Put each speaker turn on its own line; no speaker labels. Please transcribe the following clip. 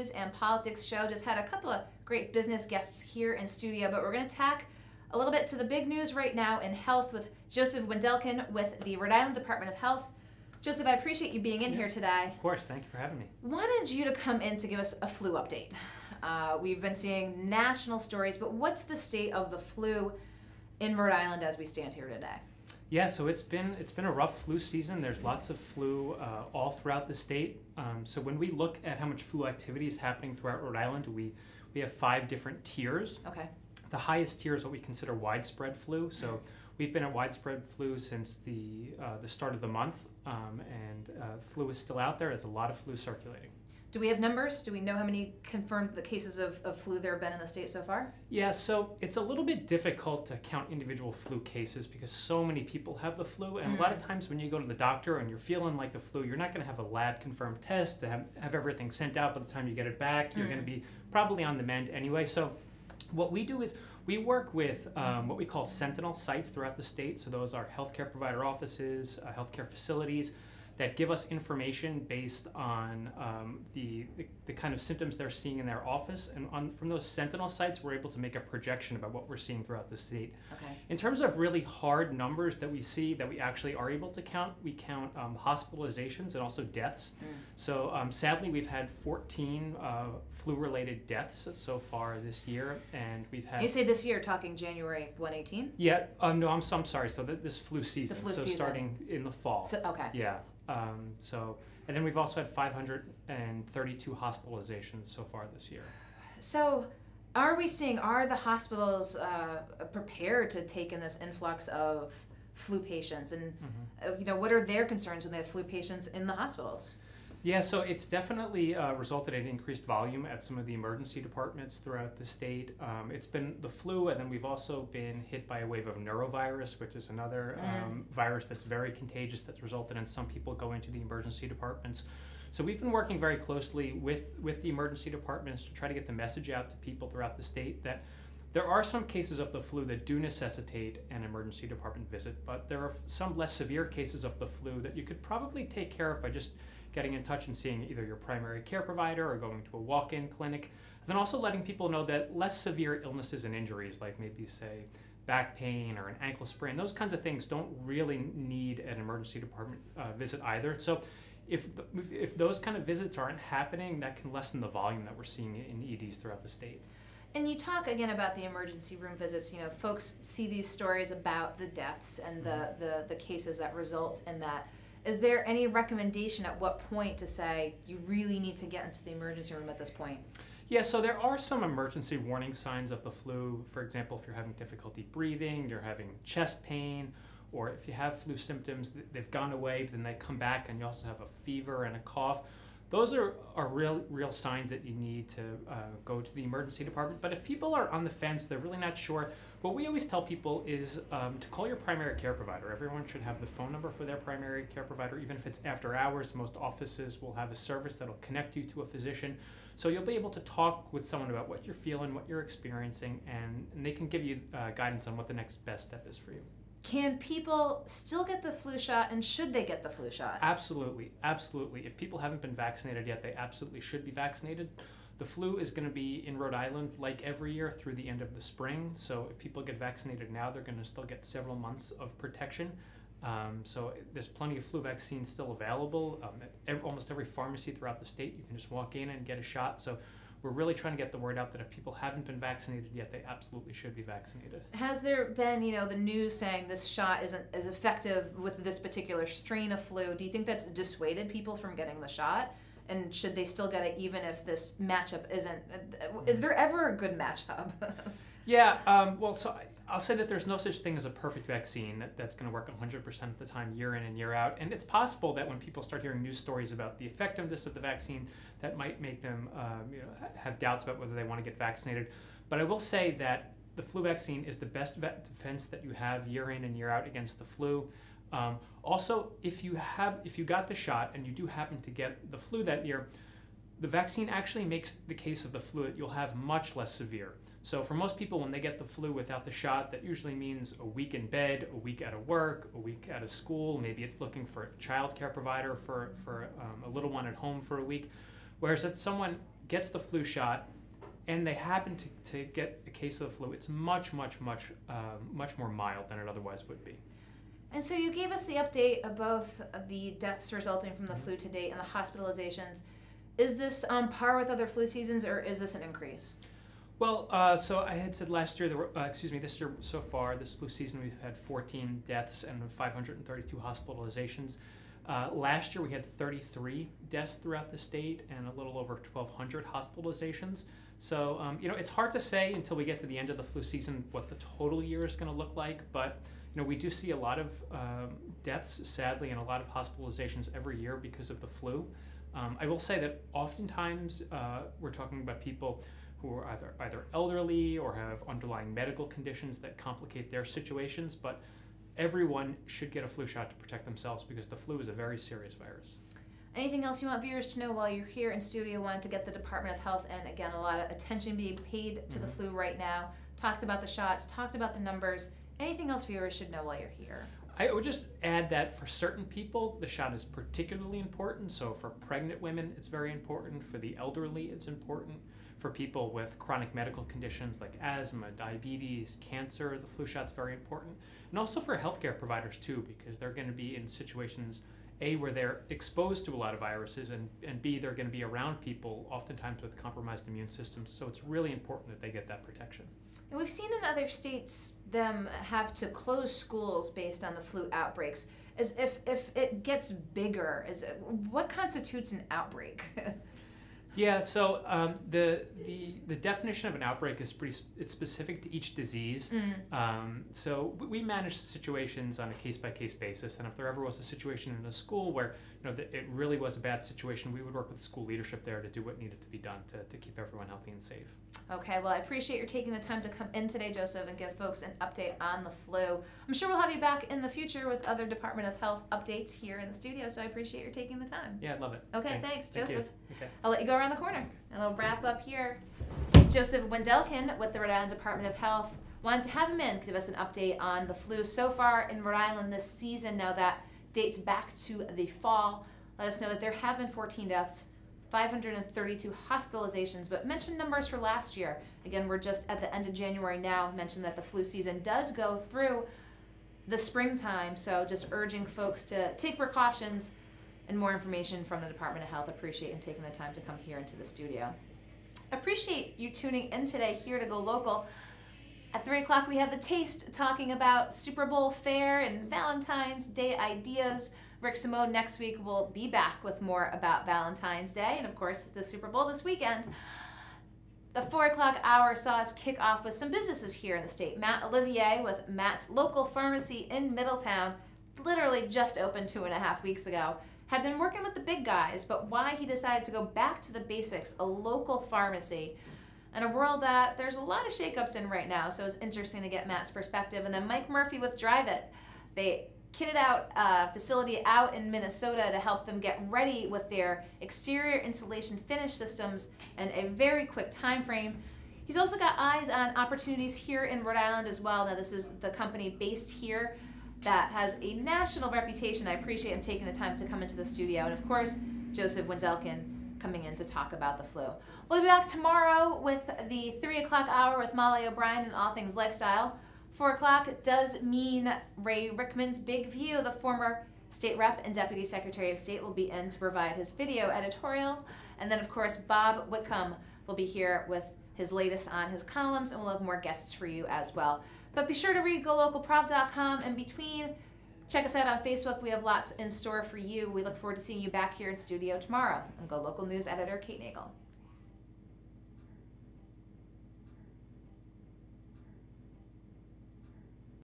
News and Politics show. Just had a couple of great business guests here in studio, but we're going to tack a little bit to the big news right now in health with Joseph Wendelken with the Rhode Island Department of Health. Joseph, I appreciate you being in yeah, here today.
Of course, thank you for having me.
Wanted you to come in to give us a flu update. Uh, we've been seeing national stories, but what's the state of the flu in Rhode Island as we stand here today?
Yeah, so it's been it's been a rough flu season. There's lots of flu uh, all throughout the state. Um, so when we look at how much flu activity is happening throughout Rhode Island, we we have five different tiers.
Okay.
The highest tier is what we consider widespread flu. So mm-hmm. we've been at widespread flu since the uh, the start of the month, um, and uh, flu is still out there. There's a lot of flu circulating.
Do we have numbers? Do we know how many confirmed the cases of, of flu there have been in the state so far?
Yeah, so it's a little bit difficult to count individual flu cases because so many people have the flu. And mm. a lot of mm. times when you go to the doctor and you're feeling like the flu, you're not going to have a lab confirmed test to have, have everything sent out by the time you get it back. You're mm. going to be probably on the mend anyway. So what we do is we work with um, what we call sentinel sites throughout the state. So those are healthcare provider offices, uh, healthcare facilities that give us information based on um, the, the, the, kind of symptoms they're seeing in their office. And on, from those Sentinel sites, we're able to make a projection about what we're seeing throughout the state.
Okay.
In terms of really hard numbers that we see that we actually are able to count, we count um, hospitalizations and also deaths. Mm. So um, sadly, we've had 14 uh, flu-related deaths so far this year, and we've had.
You say this year, talking January 118?
Yeah. Um, no, I'm, I'm sorry. So this flu season.
The flu
so
season.
starting in the fall.
So, okay.
Yeah. Um, so, and then we've also had 532 hospitalizations so far this year.
So, are we seeing are the hospitals uh, prepared to take in this influx of flu patients, and mm-hmm. uh, you know what are their concerns when they have flu patients in the hospitals?
Yeah, so it's definitely uh, resulted in increased volume at some of the emergency departments throughout the state. Um, it's been the flu, and then we've also been hit by a wave of norovirus, which is another mm. um, virus that's very contagious that's resulted in some people going to the emergency departments. So we've been working very closely with, with the emergency departments to try to get the message out to people throughout the state that there are some cases of the flu that do necessitate an emergency department visit, but there are some less severe cases of the flu that you could probably take care of by just getting in touch and seeing either your primary care provider or going to a walk in clinic. then also letting people know that less severe illnesses and injuries, like maybe, say, back pain or an ankle sprain, those kinds of things don't really need an emergency department uh, visit either. So if, the, if those kind of visits aren't happening, that can lessen the volume that we're seeing in EDs throughout the state.
And you talk again about the emergency room visits. You know, folks see these stories about the deaths and the, mm-hmm. the, the cases that result in that. Is there any recommendation at what point to say you really need to get into the emergency room at this point?
Yeah, so there are some emergency warning signs of the flu. For example, if you're having difficulty breathing, you're having chest pain, or if you have flu symptoms, they've gone away, but then they come back and you also have a fever and a cough those are, are real real signs that you need to uh, go to the emergency department. But if people are on the fence, they're really not sure. What we always tell people is um, to call your primary care provider. Everyone should have the phone number for their primary care provider, even if it's after hours. Most offices will have a service that'll connect you to a physician. So you'll be able to talk with someone about what you're feeling, what you're experiencing, and, and they can give you uh, guidance on what the next best step is for you.
Can people still get the flu shot and should they get the flu shot?
Absolutely, absolutely. If people haven't been vaccinated yet, they absolutely should be vaccinated. The flu is going to be in Rhode Island like every year through the end of the spring. So if people get vaccinated now, they're going to still get several months of protection. Um, so there's plenty of flu vaccines still available. Um, every, almost every pharmacy throughout the state, you can just walk in and get a shot. So we're really trying to get the word out that if people haven't been vaccinated yet, they absolutely should be vaccinated.
Has there been, you know, the news saying this shot isn't as effective with this particular strain of flu? Do you think that's dissuaded people from getting the shot? And should they still get it even if this matchup isn't? Is there ever a good matchup?
yeah. Um, well, so I'll say that there's no such thing as a perfect vaccine that, that's going to work 100% of the time, year in and year out. And it's possible that when people start hearing news stories about the effectiveness of the vaccine, that might make them um, you know, have doubts about whether they want to get vaccinated. But I will say that the flu vaccine is the best defense that you have year in and year out against the flu. Um, also, if you have, if you got the shot and you do happen to get the flu that year, the vaccine actually makes the case of the flu that you'll have much less severe. So for most people, when they get the flu without the shot, that usually means a week in bed, a week out of work, a week out of school. Maybe it's looking for a child care provider for, for um, a little one at home for a week. Whereas if someone gets the flu shot and they happen to, to get a case of the flu, it's much, much, much, uh, much more mild than it otherwise would be.
And so you gave us the update of both the deaths resulting from the flu to date and the hospitalizations. Is this on par with other flu seasons, or is this an increase?
Well, uh, so I had said last year, there were, uh, excuse me, this year so far, this flu season, we've had 14 deaths and 532 hospitalizations. Uh, last year, we had 33 deaths throughout the state and a little over 1,200 hospitalizations. So, um, you know, it's hard to say until we get to the end of the flu season what the total year is going to look like, but you know, we do see a lot of um, deaths, sadly, and a lot of hospitalizations every year because of the flu. Um, I will say that oftentimes uh, we're talking about people who are either either elderly or have underlying medical conditions that complicate their situations, but everyone should get a flu shot to protect themselves because the flu is a very serious virus.
Anything else you want viewers to know while you're here in studio? One to get the Department of Health and again a lot of attention being paid to mm-hmm. the flu right now. Talked about the shots, talked about the numbers. Anything else viewers should know while you're here?
I would just add that for certain people, the shot is particularly important. So for pregnant women, it's very important. For the elderly, it's important. For people with chronic medical conditions like asthma, diabetes, cancer, the flu shot's very important. And also for healthcare providers too, because they're going to be in situations a where they're exposed to a lot of viruses and, and b they're going to be around people oftentimes with compromised immune systems so it's really important that they get that protection.
And we've seen in other states them have to close schools based on the flu outbreaks. As if if it gets bigger it, what constitutes an outbreak
Yeah, so um, the, the the definition of an outbreak is pretty it's specific to each disease. Mm. Um, so we manage situations on a case by case basis, and if there ever was a situation in a school where you know the, it really was a bad situation, we would work with the school leadership there to do what needed to be done to, to keep everyone healthy and safe.
Okay, well I appreciate your taking the time to come in today, Joseph, and give folks an update on the flu. I'm sure we'll have you back in the future with other Department of Health updates here in the studio. So I appreciate your taking the time.
Yeah, I love it.
Okay, thanks, thanks
Thank
Joseph.
Okay.
I'll let you go around the corner and I'll wrap up here. Joseph Wendelken with the Rhode Island Department of Health wanted to have him in to give us an update on the flu so far in Rhode Island this season. Now that dates back to the fall. Let us know that there have been 14 deaths, 532 hospitalizations, but mentioned numbers for last year. Again, we're just at the end of January now. Mentioned that the flu season does go through the springtime, so just urging folks to take precautions and more information from the Department of Health. Appreciate him taking the time to come here into the studio. Appreciate you tuning in today here to Go Local. At 3 o'clock, we have The Taste talking about Super Bowl fare and Valentine's Day ideas. Rick Simone next week will be back with more about Valentine's Day and, of course, the Super Bowl this weekend. The 4 o'clock hour saw us kick off with some businesses here in the state. Matt Olivier with Matt's Local Pharmacy in Middletown, literally just opened two and a half weeks ago had been working with the big guys, but why he decided to go back to the basics, a local pharmacy, in a world that there's a lot of shakeups in right now. So it's interesting to get Matt's perspective. And then Mike Murphy with Dryvit. They kitted out a facility out in Minnesota to help them get ready with their exterior insulation finish systems in a very quick time frame. He's also got eyes on opportunities here in Rhode Island as well. Now, this is the company based here that has a national reputation. I appreciate him taking the time to come into the studio. And of course, Joseph Wendelken coming in to talk about the flu. We'll be back tomorrow with the 3 o'clock hour with Molly O'Brien and all things lifestyle. 4 o'clock does mean Ray Rickman's Big View, the former state rep and deputy secretary of state, will be in to provide his video editorial. And then, of course, Bob Whitcomb will be here with his latest on his columns, and we'll have more guests for you as well. But be sure to read golocalprov.com and between. Check us out on Facebook. We have lots in store for you. We look forward to seeing you back here in studio tomorrow. I'm Go Local News editor Kate Nagle.